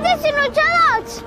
verdes y nochadas.